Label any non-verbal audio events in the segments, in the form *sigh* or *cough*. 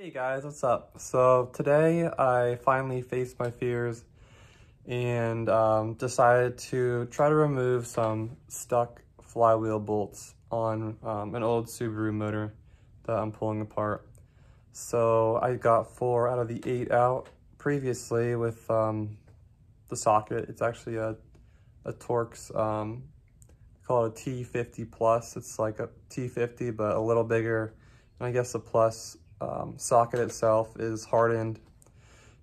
Hey guys, what's up? So today I finally faced my fears and um, decided to try to remove some stuck flywheel bolts on um, an old Subaru motor that I'm pulling apart. So I got four out of the eight out previously with um, the socket. It's actually a, a Torx, um, call it a T50 Plus. It's like a T50, but a little bigger. And I guess the Plus um, socket itself is hardened.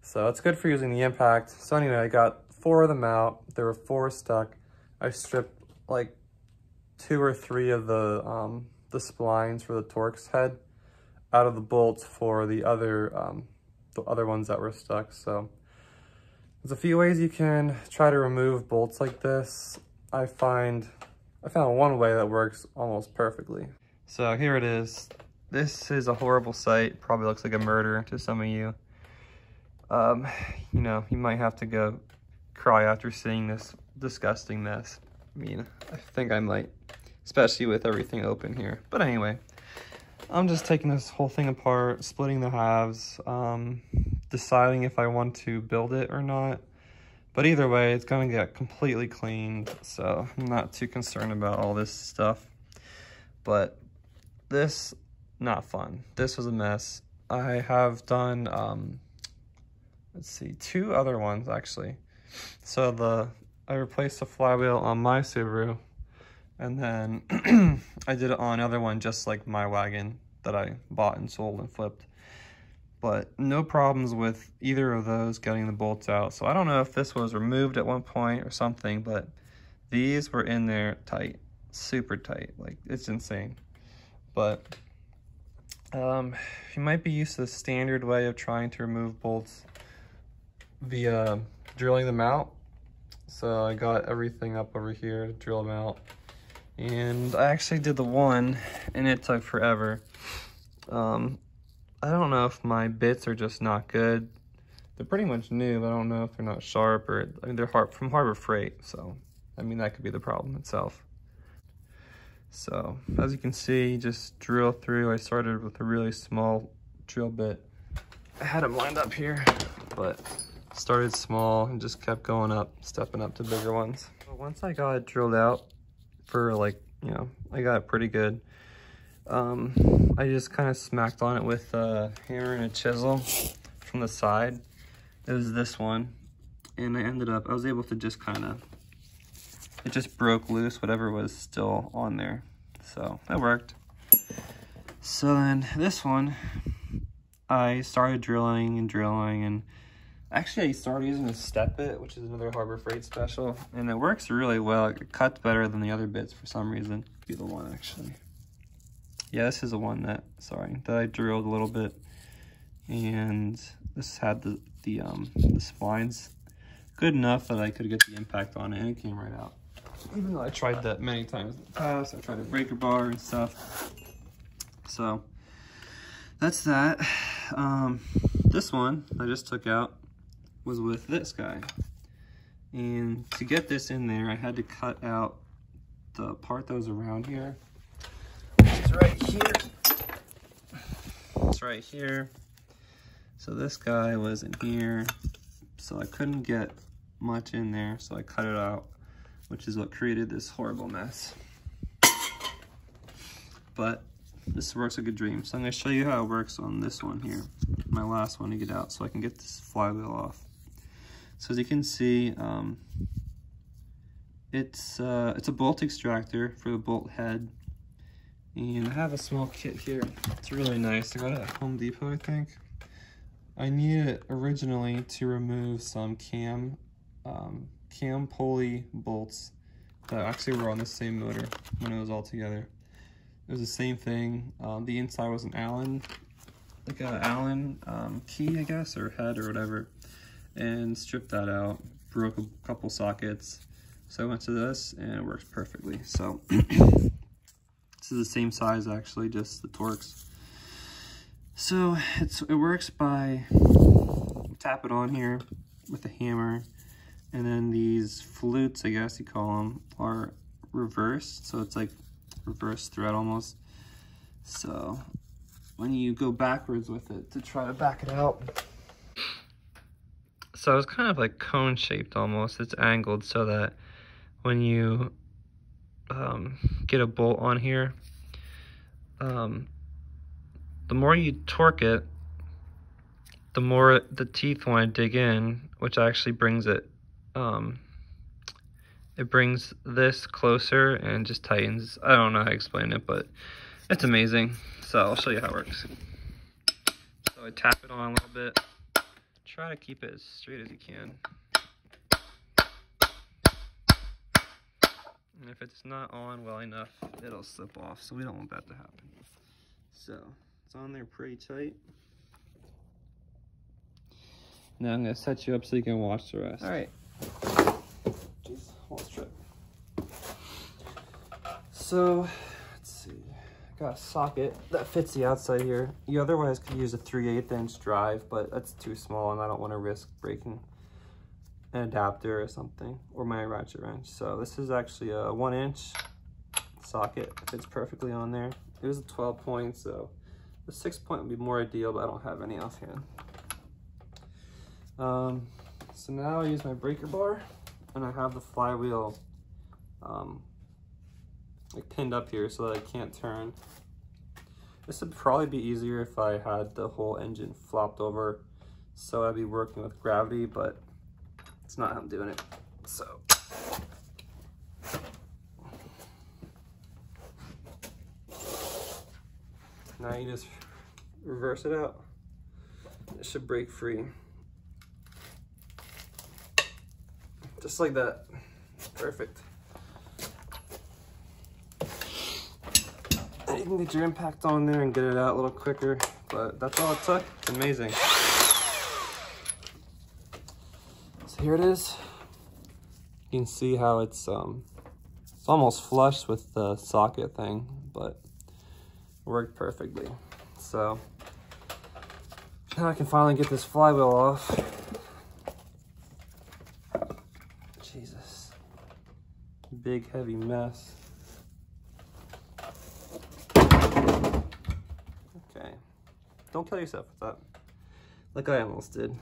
So it's good for using the impact. So anyway, I got four of them out. There were four stuck. I stripped like two or three of the, um, the splines for the Torx head out of the bolts for the other, um, the other ones that were stuck. So there's a few ways you can try to remove bolts like this. I find, I found one way that works almost perfectly. So here it is. This is a horrible sight. Probably looks like a murder to some of you. Um, you know, you might have to go cry after seeing this disgusting mess. I mean, I think I might, especially with everything open here. But anyway, I'm just taking this whole thing apart, splitting the halves, um, deciding if I want to build it or not. But either way, it's gonna get completely cleaned, so I'm not too concerned about all this stuff. But this not fun. This was a mess. I have done, um, let's see, two other ones actually. So the I replaced the flywheel on my Subaru, and then *clears throat* I did it on another one just like my wagon that I bought and sold and flipped. But no problems with either of those getting the bolts out. So I don't know if this was removed at one point or something, but these were in there tight, super tight. Like it's insane. But um, you might be used to the standard way of trying to remove bolts via drilling them out. So I got everything up over here to drill them out. And I actually did the one and it took forever. Um, I don't know if my bits are just not good. They're pretty much new, but I don't know if they're not sharp or, I mean, they're hard, from Harbor Freight. So, I mean, that could be the problem itself. So as you can see, just drill through. I started with a really small drill bit. I had them lined up here, but started small and just kept going up, stepping up to bigger ones. But Once I got it drilled out for like, you know, I got it pretty good. Um, I just kind of smacked on it with a hammer and a chisel from the side. It was this one. And I ended up, I was able to just kind of it just broke loose whatever was still on there. So that worked. So then this one, I started drilling and drilling and actually I started using a step bit, which is another Harbor Freight special, and it works really well. It cuts better than the other bits for some reason. Be the one actually. Yeah, this is the one that, sorry, that I drilled a little bit. And this had the, the, um, the splines good enough that I could get the impact on it and it came right out even though I tried that many times in the past, I tried a breaker bar and stuff. So that's that. Um, this one I just took out was with this guy. And to get this in there, I had to cut out the part that was around here. It's right here. It's right here. So this guy was in here. So I couldn't get much in there, so I cut it out which is what created this horrible mess. But this works like a dream. So I'm gonna show you how it works on this one here, my last one to get out so I can get this flywheel off. So as you can see, um, it's, uh, it's a bolt extractor for the bolt head. And I have a small kit here. It's really nice. I got it at Home Depot, I think. I needed it originally to remove some cam um, cam pulley bolts that actually were on the same motor when it was all together. It was the same thing. Um, the inside was an Allen, like an Allen um, key, I guess, or head or whatever, and stripped that out, broke a couple sockets. So I went to this and it works perfectly. So *clears throat* this is the same size actually, just the Torx. So it's it works by tap it on here with a hammer and then these flutes, I guess you call them, are reversed. So it's like reverse thread almost. So when you go backwards with it to try to back it out. So it's kind of like cone shaped almost. It's angled so that when you um, get a bolt on here, um, the more you torque it, the more the teeth want to dig in, which actually brings it, um, it brings this closer and just tightens. I don't know how to explain it, but it's amazing. So I'll show you how it works. So I tap it on a little bit. Try to keep it as straight as you can. And if it's not on well enough, it'll slip off. So we don't want that to happen. So it's on there pretty tight. Now I'm gonna set you up so you can watch the rest. All right. So, let's see. I got a socket that fits the outside here. You otherwise could use a 3 8 inch drive, but that's too small and I don't want to risk breaking an adapter or something, or my ratchet wrench. So this is actually a 1 inch socket. It fits perfectly on there. It was a 12 point, so the 6 point would be more ideal, but I don't have any offhand. Um, so now I use my breaker bar and I have the flywheel um, like pinned up here so that I can't turn. This would probably be easier if I had the whole engine flopped over so I'd be working with gravity, but it's not how I'm doing it. So. Now you just reverse it out. It should break free. Just like that. Perfect. You can get your impact on there and get it out a little quicker, but that's all it took. It's amazing. So here it is. You can see how it's um it's almost flush with the socket thing, but worked perfectly. So now I can finally get this flywheel off. Jesus. Big heavy mess. Don't kill yourself with that. Like I almost did.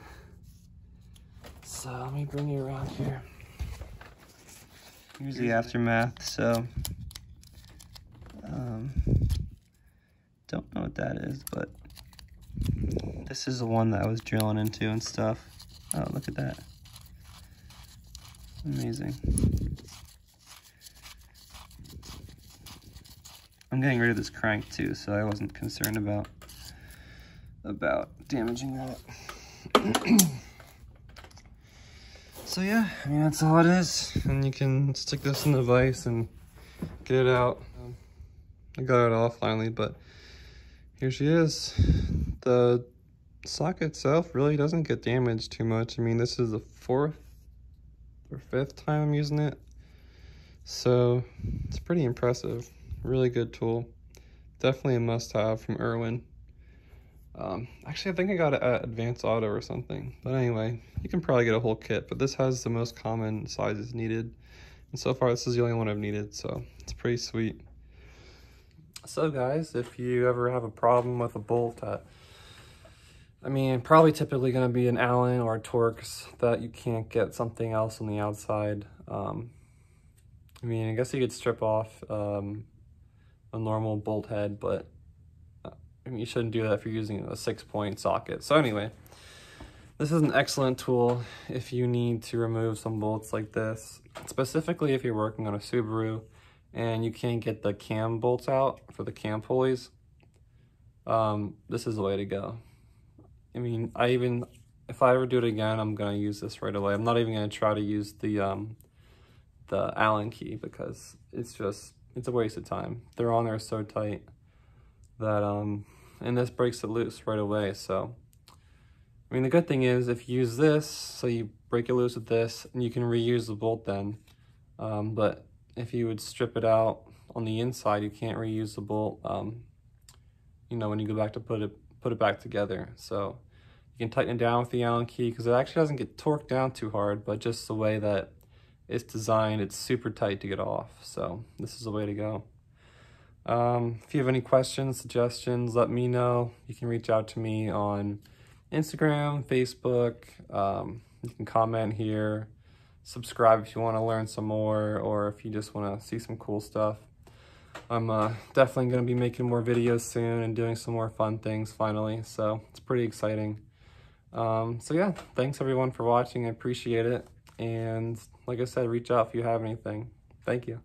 So let me bring you around here. Here's the aftermath, so um, don't know what that is, but this is the one that I was drilling into and stuff. Oh, look at that. Amazing. I'm getting rid of this crank too, so I wasn't concerned about about damaging that. *clears throat* so yeah, I mean, that's all it is. And you can stick this in the vise and get it out. Um, I got it off finally, but here she is. The socket itself really doesn't get damaged too much. I mean, this is the fourth or fifth time I'm using it. So it's pretty impressive really good tool. Definitely a must-have from Irwin. Um, actually, I think I got it at Advance Auto or something. But anyway, you can probably get a whole kit, but this has the most common sizes needed. And so far, this is the only one I've needed, so it's pretty sweet. So guys, if you ever have a problem with a bolt that, I mean, probably typically going to be an Allen or a Torx that you can't get something else on the outside. Um, I mean, I guess you could strip off um, a normal bolt head, but uh, you shouldn't do that if you're using a six point socket. So anyway, this is an excellent tool if you need to remove some bolts like this, specifically if you're working on a Subaru and you can't get the cam bolts out for the cam pulleys. Um, this is the way to go. I mean, I even, if I ever do it again, I'm gonna use this right away. I'm not even gonna try to use the, um, the Allen key because it's just it's a waste of time. They're on there so tight that, um, and this breaks it loose right away. So, I mean, the good thing is if you use this, so you break it loose with this and you can reuse the bolt then. Um, but if you would strip it out on the inside, you can't reuse the bolt, um, you know, when you go back to put it, put it back together. So you can tighten it down with the Allen key because it actually doesn't get torqued down too hard, but just the way that it's designed, it's super tight to get off. So this is the way to go. Um, if you have any questions, suggestions, let me know. You can reach out to me on Instagram, Facebook. Um, you can comment here. Subscribe if you want to learn some more or if you just want to see some cool stuff. I'm uh, definitely going to be making more videos soon and doing some more fun things finally, so it's pretty exciting. Um, so yeah, thanks everyone for watching. I appreciate it. And like I said, reach out if you have anything. Thank you.